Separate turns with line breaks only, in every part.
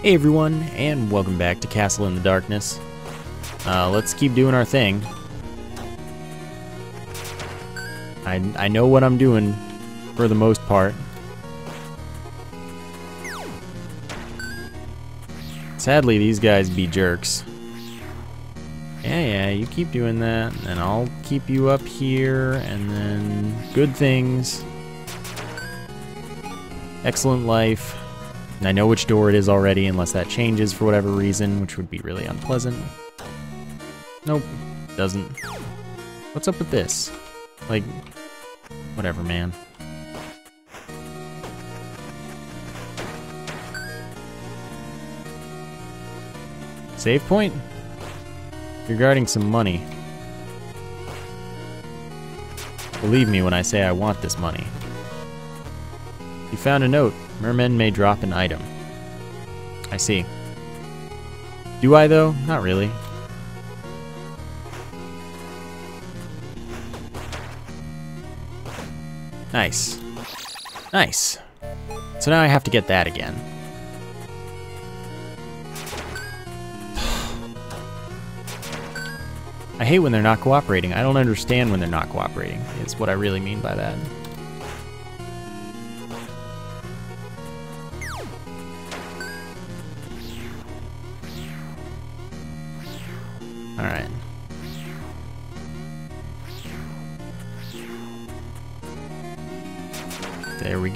Hey everyone, and welcome back to Castle in the Darkness. Uh, let's keep doing our thing. I, I know what I'm doing, for the most part. Sadly, these guys be jerks. Yeah, yeah, you keep doing that, and I'll keep you up here, and then good things. Excellent life. And I know which door it is already, unless that changes for whatever reason, which would be really unpleasant. Nope, doesn't. What's up with this? Like, whatever, man. Save point? You're guarding some money. Believe me when I say I want this money. You found a note. Mermen may drop an item. I see. Do I, though? Not really. Nice. Nice. So now I have to get that again. I hate when they're not cooperating. I don't understand when they're not cooperating, is what I really mean by that.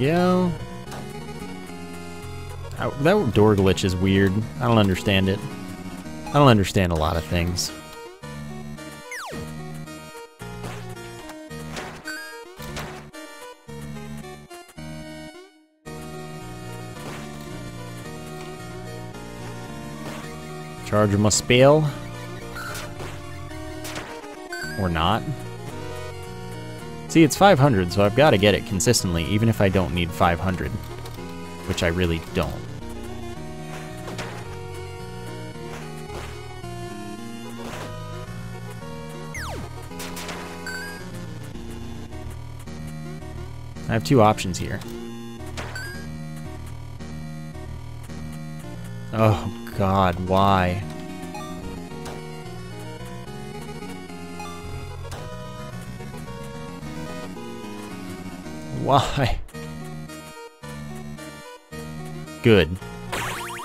Go. I, that door glitch is weird. I don't understand it. I don't understand a lot of things. Charge my spell. Or not. See, it's 500, so I've got to get it consistently, even if I don't need 500. Which I really don't. I have two options here. Oh god, why? Why? Good.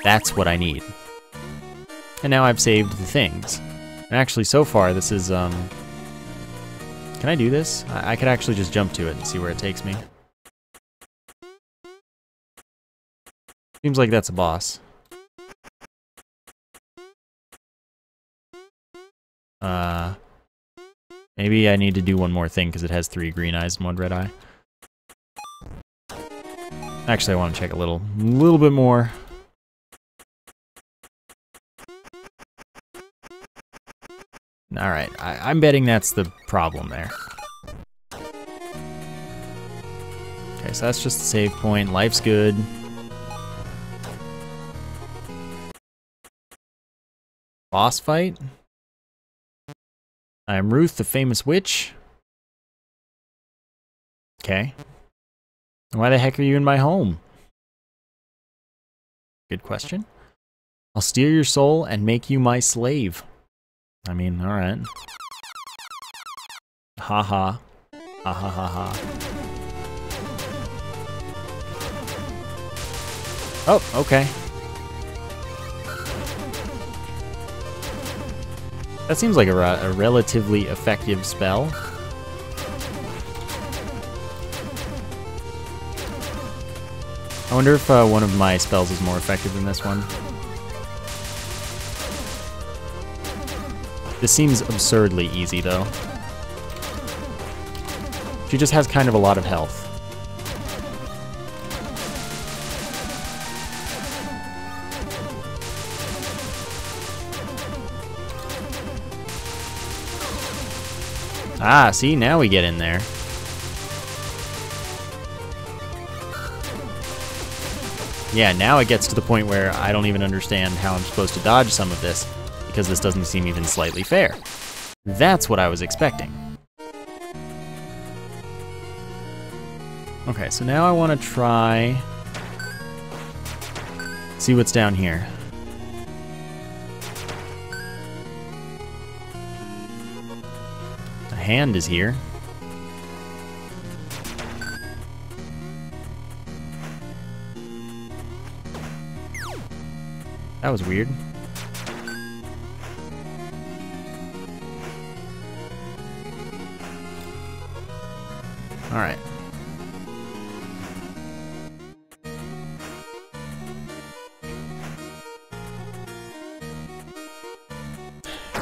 That's what I need. And now I've saved the things. And actually, so far, this is, um... Can I do this? I, I could actually just jump to it and see where it takes me. Seems like that's a boss. Uh, maybe I need to do one more thing because it has three green eyes and one red eye. Actually, I want to check a little, little bit more. All right, I, I'm betting that's the problem there. Okay, so that's just a save point. Life's good. Boss fight? I am Ruth, the famous witch. Okay. Why the heck are you in my home? Good question. I'll steal your soul and make you my slave. I mean, alright. Ha ha. Ha ha ha ha. Oh, okay. That seems like a, a relatively effective spell. Wonder if uh, one of my spells is more effective than this one. This seems absurdly easy, though. She just has kind of a lot of health. Ah, see, now we get in there. Yeah, now it gets to the point where I don't even understand how I'm supposed to dodge some of this, because this doesn't seem even slightly fair. That's what I was expecting. Okay, so now I want to try... See what's down here. A hand is here. That was weird. Alright.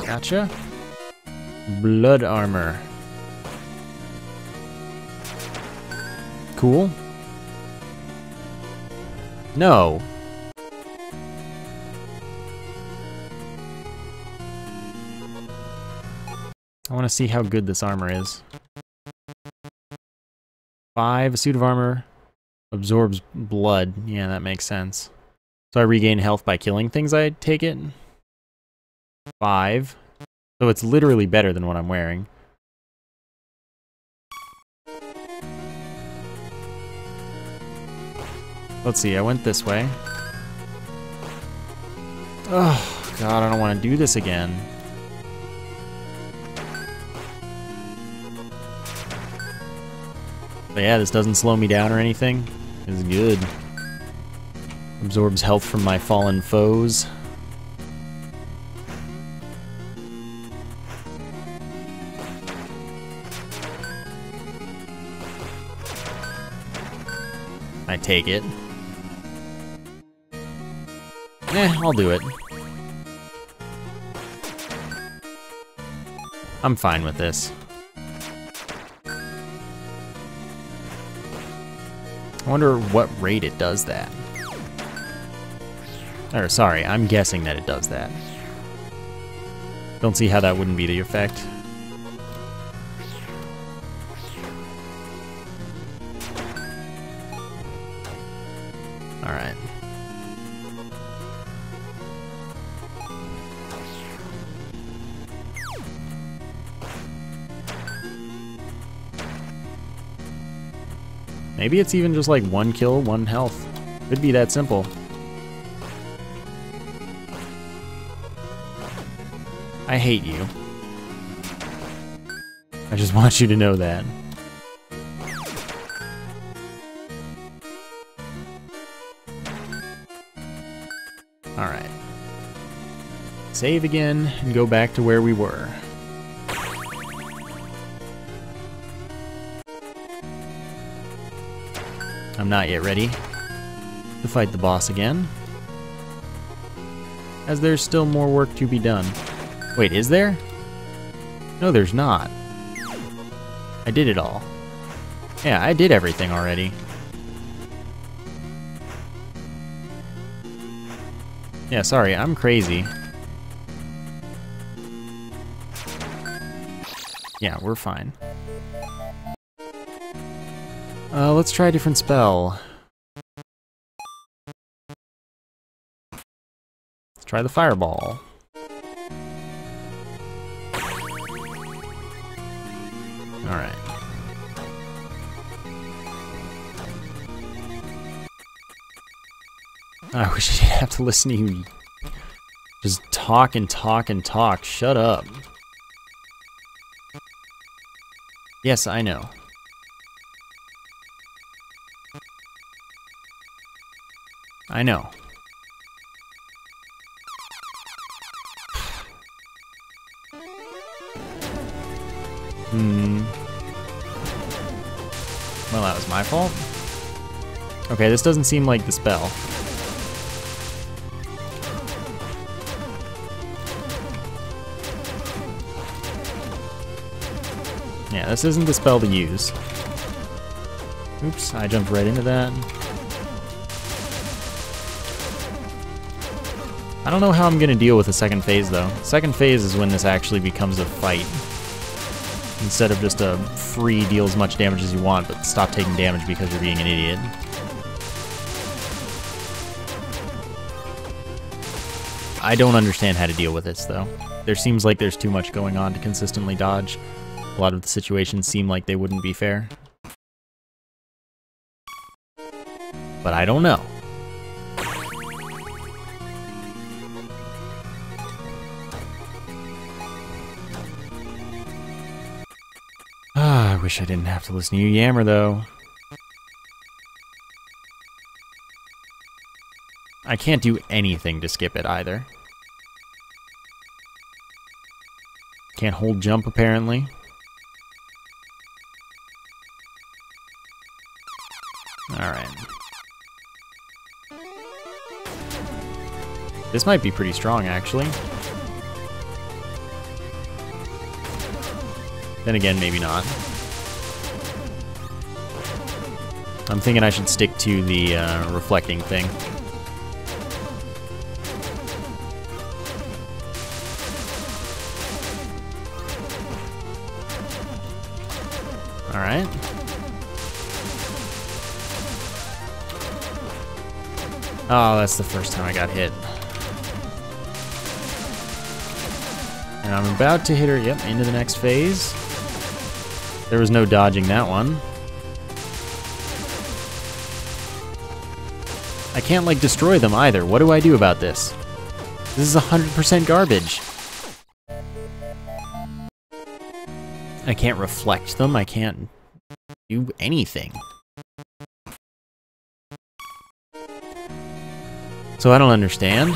Gotcha. Blood armor. Cool. No. Want to see how good this armor is. Five, a suit of armor absorbs blood. Yeah, that makes sense. So I regain health by killing things, I take it? Five. So it's literally better than what I'm wearing. Let's see, I went this way. Oh, God, I don't want to do this again. But yeah, this doesn't slow me down or anything. It's good. Absorbs health from my fallen foes. I take it. Eh, I'll do it. I'm fine with this. I wonder what rate it does that. Or, sorry, I'm guessing that it does that. Don't see how that wouldn't be the effect. Maybe it's even just like one kill, one health. Could be that simple. I hate you. I just want you to know that. Alright. Save again and go back to where we were. I'm not yet ready to fight the boss again. As there's still more work to be done. Wait, is there? No, there's not. I did it all. Yeah, I did everything already. Yeah, sorry, I'm crazy. Yeah, we're fine. Uh, let's try a different spell. Let's try the fireball. Alright. I wish I didn't have to listen to you just talk and talk and talk. Shut up. Yes, I know. I know. Hmm. Well, that was my fault. Okay, this doesn't seem like the spell. Yeah, this isn't the spell to use. Oops, I jumped right into that. I don't know how I'm gonna deal with the second phase though. Second phase is when this actually becomes a fight. Instead of just a free deal as much damage as you want, but stop taking damage because you're being an idiot. I don't understand how to deal with this though. There seems like there's too much going on to consistently dodge. A lot of the situations seem like they wouldn't be fair. But I don't know. Wish I didn't have to listen to you yammer, though. I can't do anything to skip it either. Can't hold jump, apparently. Alright. This might be pretty strong, actually. Then again, maybe not. I'm thinking I should stick to the uh, reflecting thing. Alright. Oh, that's the first time I got hit. And I'm about to hit her, yep, into the next phase. There was no dodging that one. I can't, like, destroy them either. What do I do about this? This is 100% garbage. I can't reflect them. I can't do anything. So I don't understand.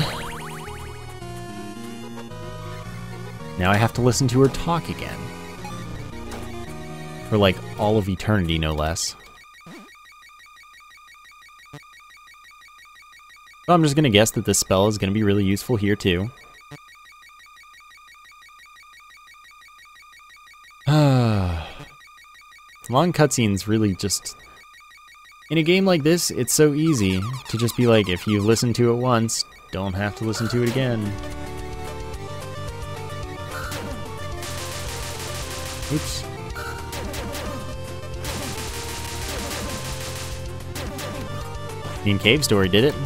Now I have to listen to her talk again. For like all of eternity, no less. So I'm just gonna guess that this spell is gonna be really useful here too. Long cutscenes really just... In a game like this, it's so easy to just be like, if you've listened to it once, don't have to listen to it again. Oops. Mean Cave Story did it.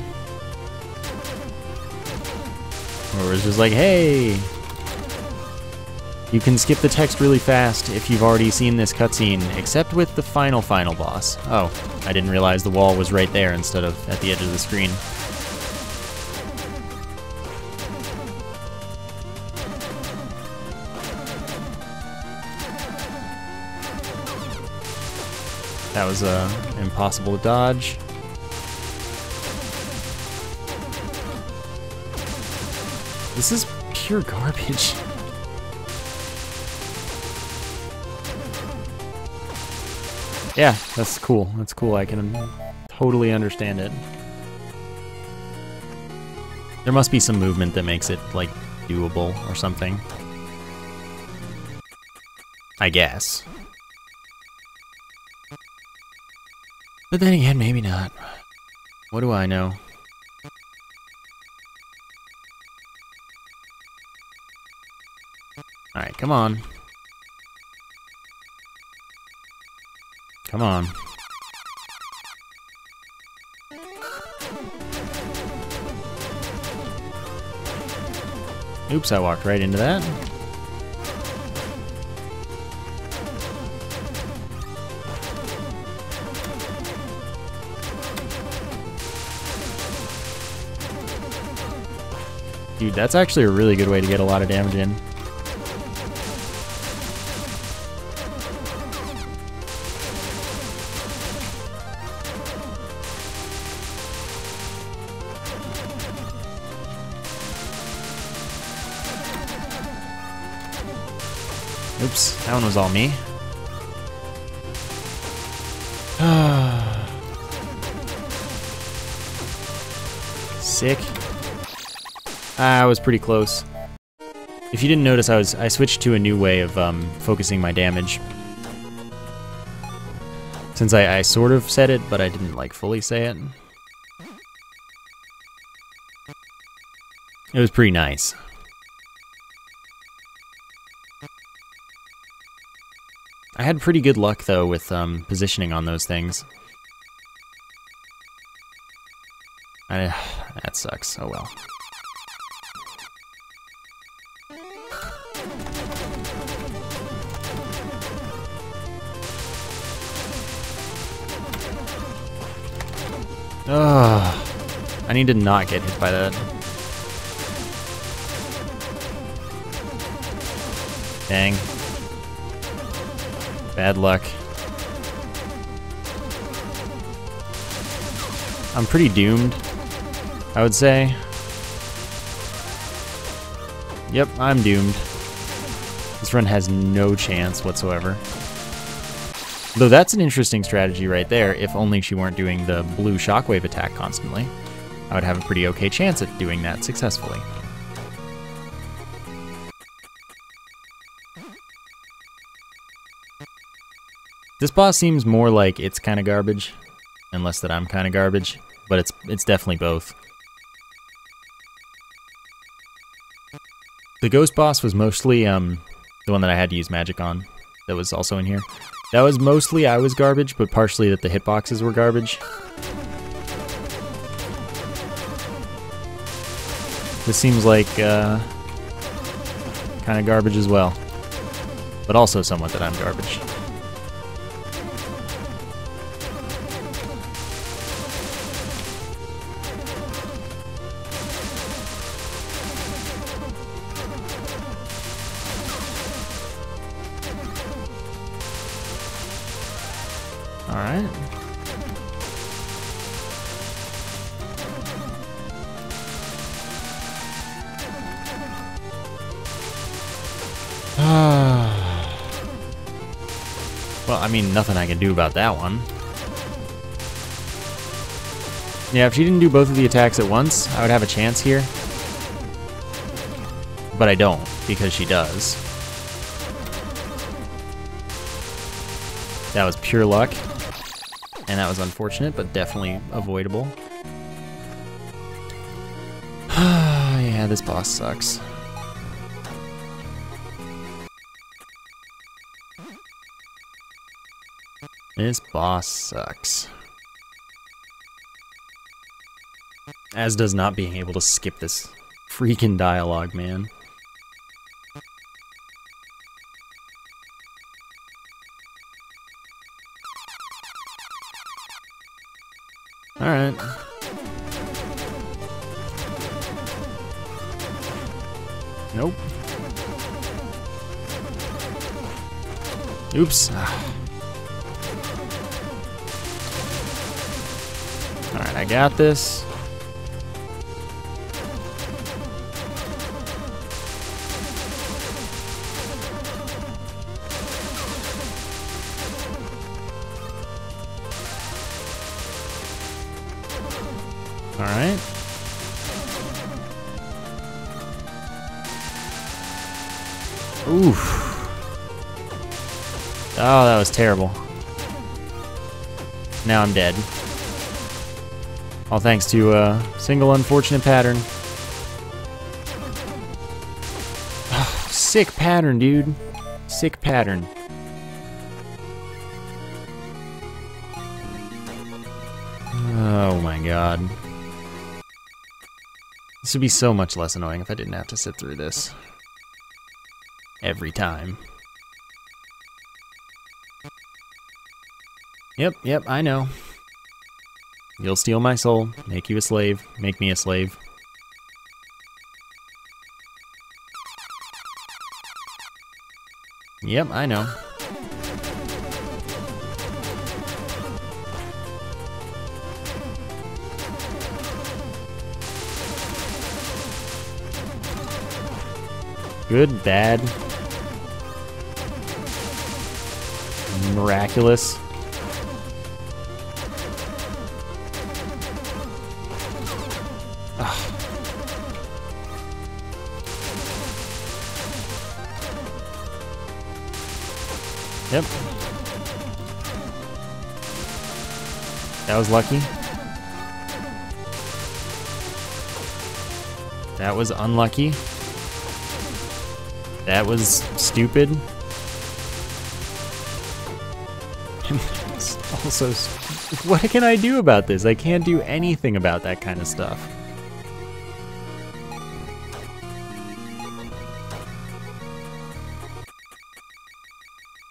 Was just like, hey, you can skip the text really fast if you've already seen this cutscene, except with the final final boss. Oh, I didn't realize the wall was right there instead of at the edge of the screen. That was uh, impossible to dodge. This is pure garbage. Yeah, that's cool. That's cool. I can totally understand it. There must be some movement that makes it, like, doable or something. I guess. But then again, maybe not. What do I know? Alright, come on. Come on. Oops, I walked right into that. Dude, that's actually a really good way to get a lot of damage in. Oops, that one was all me. Sick. Ah, I was pretty close. If you didn't notice, I was I switched to a new way of um, focusing my damage. Since I, I sort of said it, but I didn't like fully say it. It was pretty nice. I had pretty good luck, though, with um, positioning on those things. I, that sucks. Oh well. Ugh. I need to not get hit by that. Dang. Bad luck. I'm pretty doomed, I would say. Yep, I'm doomed. This run has no chance whatsoever. Though that's an interesting strategy right there, if only she weren't doing the blue shockwave attack constantly. I would have a pretty okay chance at doing that successfully. This boss seems more like it's kind of garbage, unless that I'm kind of garbage, but it's it's definitely both. The ghost boss was mostly um, the one that I had to use magic on, that was also in here. That was mostly I was garbage, but partially that the hitboxes were garbage. This seems like uh, kind of garbage as well, but also somewhat that I'm garbage. Alright. well, I mean, nothing I can do about that one. Yeah, if she didn't do both of the attacks at once, I would have a chance here. But I don't, because she does. That was pure luck. And that was unfortunate, but definitely avoidable. yeah, this boss sucks. This boss sucks. As does not being able to skip this freaking dialogue, man. Alright. Nope. Oops. Alright, I got this. Alright. Oof. Oh, that was terrible. Now I'm dead. All thanks to a single unfortunate pattern. Sick pattern, dude. Sick pattern. Oh my god. This would be so much less annoying if I didn't have to sit through this. Every time. Yep, yep, I know. You'll steal my soul, make you a slave, make me a slave. Yep, I know. Good, bad. Miraculous. Ugh. Yep. That was lucky. That was unlucky. That was stupid. also, what can I do about this? I can't do anything about that kind of stuff.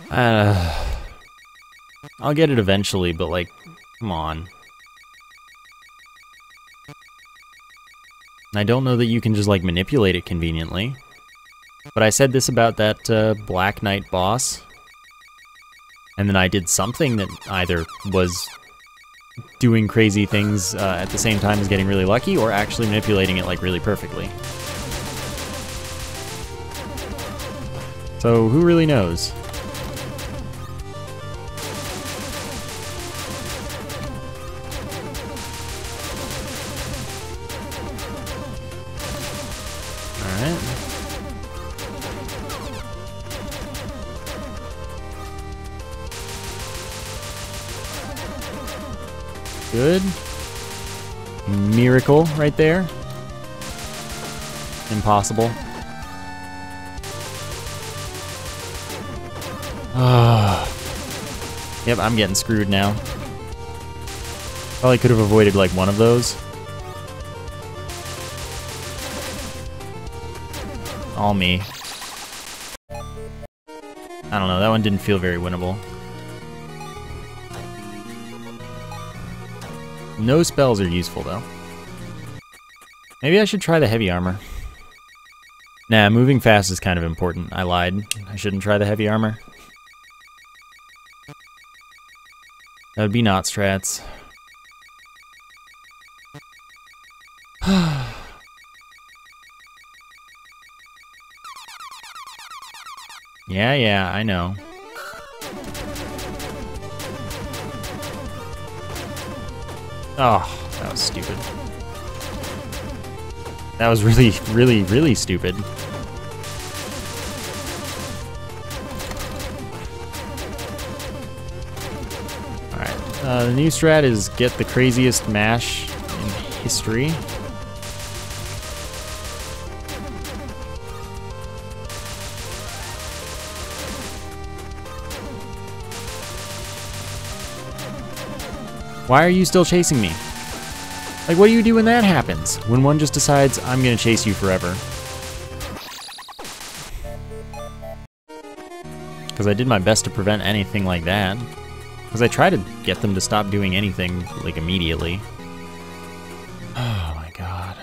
Uh, I'll get it eventually, but like, come on. I don't know that you can just like manipulate it conveniently. But I said this about that uh, Black Knight boss. and then I did something that either was doing crazy things uh, at the same time as getting really lucky, or actually manipulating it like really perfectly. So who really knows? Good. Miracle right there. Impossible. Ah. yep, I'm getting screwed now. Probably could have avoided like one of those. All me. I don't know, that one didn't feel very winnable. No spells are useful though. Maybe I should try the heavy armor. Nah, moving fast is kind of important. I lied. I shouldn't try the heavy armor. That would be not strats. yeah, yeah, I know. Oh, that was stupid. That was really, really, really stupid. Uh, the new strat is get the craziest mash in history. Why are you still chasing me? Like, what do you do when that happens? When one just decides, I'm gonna chase you forever. Because I did my best to prevent anything like that. Because I try to get them to stop doing anything, like, immediately. Oh my god.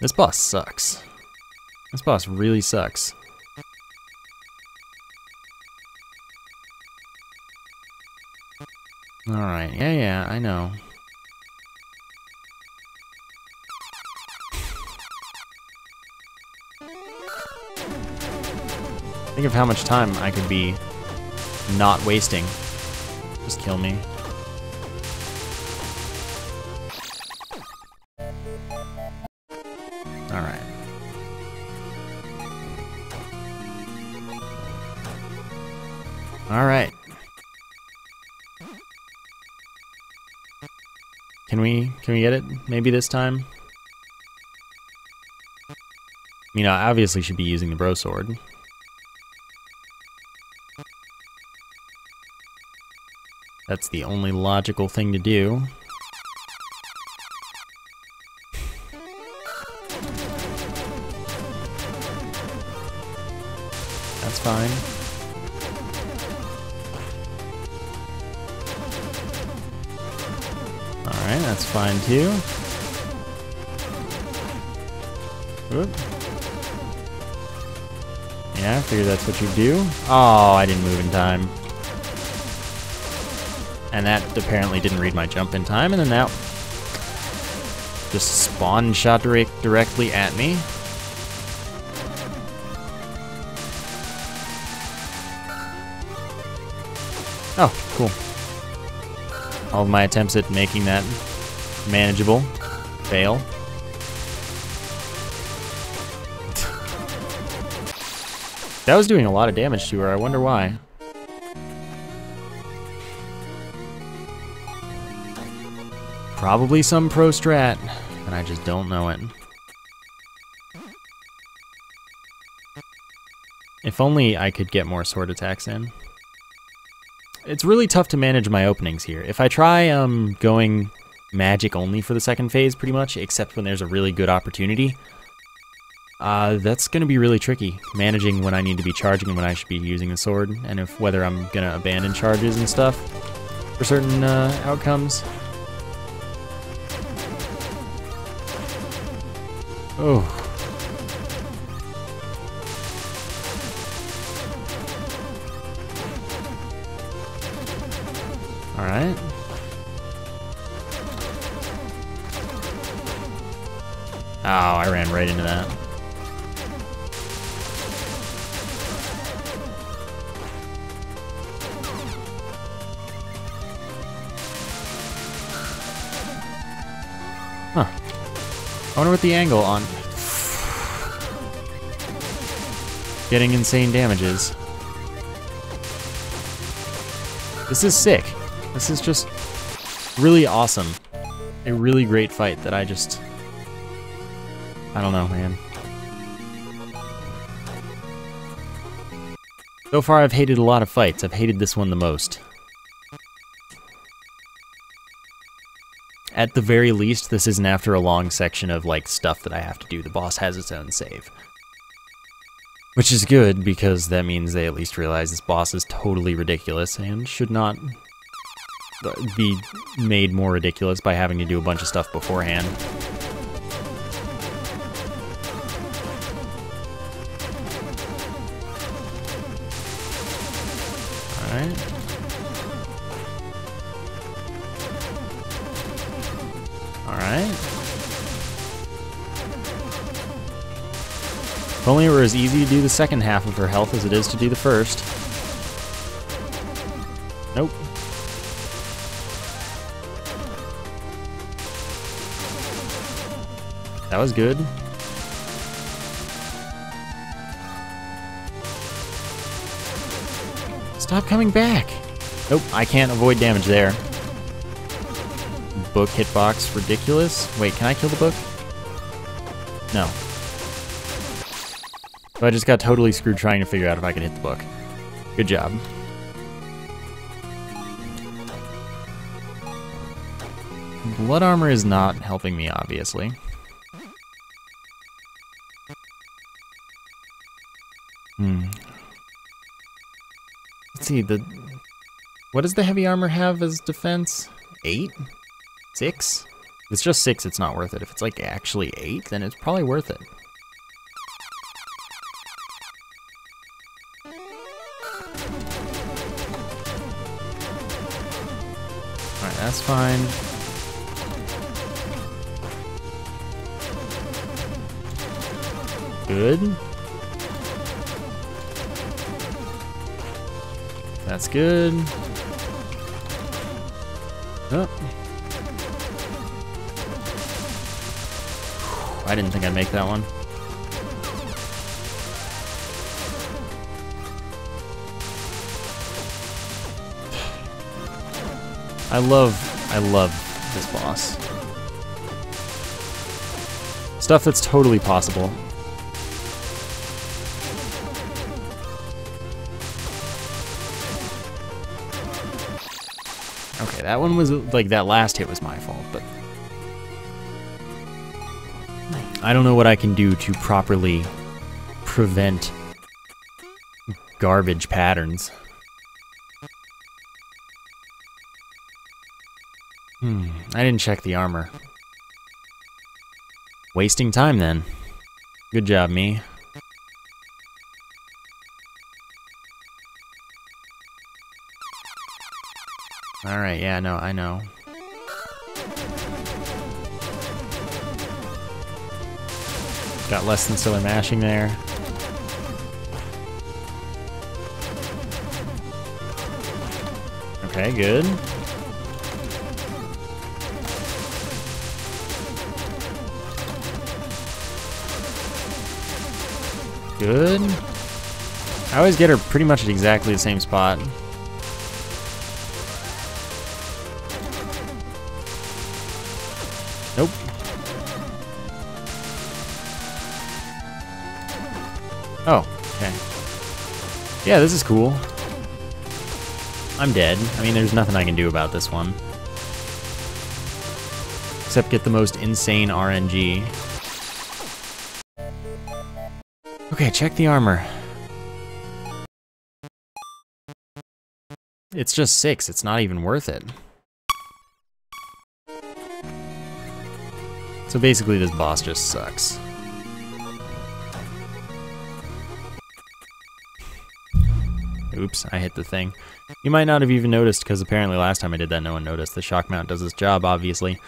This boss sucks. This boss really sucks. Alright, yeah, yeah, I know. Think of how much time I could be not wasting. Just kill me. Alright. Alright. Can we can we get it maybe this time? You know, I obviously should be using the bro sword. That's the only logical thing to do. That's fine. That's fine too. Oop. Yeah, I figure that's what you do. Oh, I didn't move in time. And that apparently didn't read my jump in time, and then that just spawn shot direct directly at me. Oh, cool. All of my attempts at making that manageable fail. that was doing a lot of damage to her, I wonder why. Probably some pro strat, and I just don't know it. If only I could get more sword attacks in. It's really tough to manage my openings here. If I try um, going magic only for the second phase, pretty much, except when there's a really good opportunity. Uh, that's going to be really tricky, managing when I need to be charging and when I should be using the sword, and if whether I'm going to abandon charges and stuff for certain uh, outcomes. Oh. Alright. Oh, I ran right into that. Huh. I wonder what the angle on... Getting insane damages. This is sick. This is just really awesome. A really great fight that I just... I don't know, man. So far, I've hated a lot of fights. I've hated this one the most. At the very least, this isn't after a long section of, like, stuff that I have to do. The boss has its own save. Which is good, because that means they at least realize this boss is totally ridiculous and should not uh, be made more ridiculous by having to do a bunch of stuff beforehand. Alright. Alright. If only it were as easy to do the second half of her health as it is to do the first. Nope. That was good. Stop coming back! Nope, I can't avoid damage there. Book hitbox ridiculous. Wait, can I kill the book? No. So I just got totally screwed trying to figure out if I could hit the book. Good job. Blood armor is not helping me, obviously. Hmm. See, the... What does the heavy armor have as defense? Eight? Six? If it's just six, it's not worth it. If it's like actually eight, then it's probably worth it. Alright, that's fine. Good. That's good. Oh. I didn't think I'd make that one. I love, I love this boss. Stuff that's totally possible. Okay, that one was, like, that last hit was my fault, but... I don't know what I can do to properly prevent garbage patterns. Hmm, I didn't check the armor. Wasting time then. Good job, me. Alright, yeah, no, I know. Got less than stellar mashing there. Okay, good. Good. I always get her pretty much at exactly the same spot. Yeah, this is cool. I'm dead. I mean, there's nothing I can do about this one. Except get the most insane RNG. Okay, check the armor. It's just six, it's not even worth it. So basically this boss just sucks. Oops, I hit the thing. You might not have even noticed, because apparently last time I did that no one noticed. The shock mount does its job, obviously.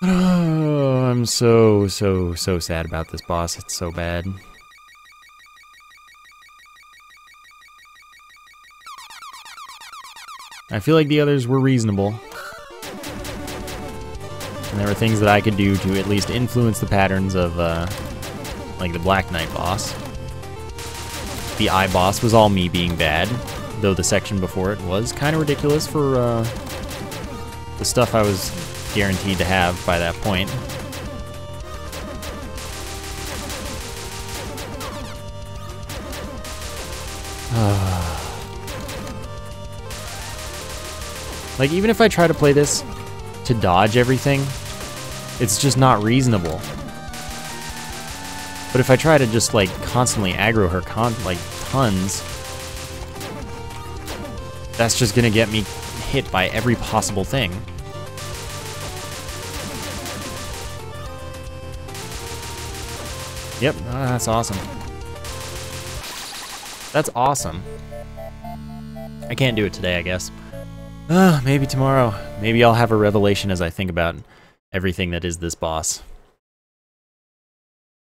I'm so, so, so sad about this boss. It's so bad. I feel like the others were reasonable. And there were things that I could do to at least influence the patterns of, uh, like the Black Knight boss. The Eye boss was all me being bad, though the section before it was kind of ridiculous for, uh, the stuff I was guaranteed to have by that point. like, even if I try to play this to dodge everything, it's just not reasonable. But if I try to just, like, constantly aggro her con like, tons, that's just gonna get me hit by every possible thing. Yep, oh, that's awesome. That's awesome. I can't do it today, I guess. Uh, maybe tomorrow. Maybe I'll have a revelation as I think about everything that is this boss.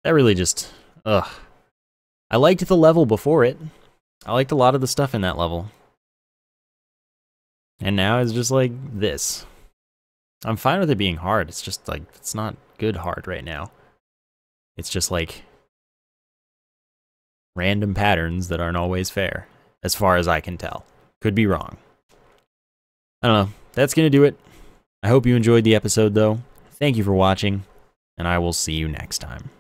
That really just... Ugh. I liked the level before it. I liked a lot of the stuff in that level. And now it's just like this. I'm fine with it being hard. It's just like, it's not good hard right now. It's just like random patterns that aren't always fair, as far as I can tell. Could be wrong. I don't know. That's going to do it. I hope you enjoyed the episode, though. Thank you for watching, and I will see you next time.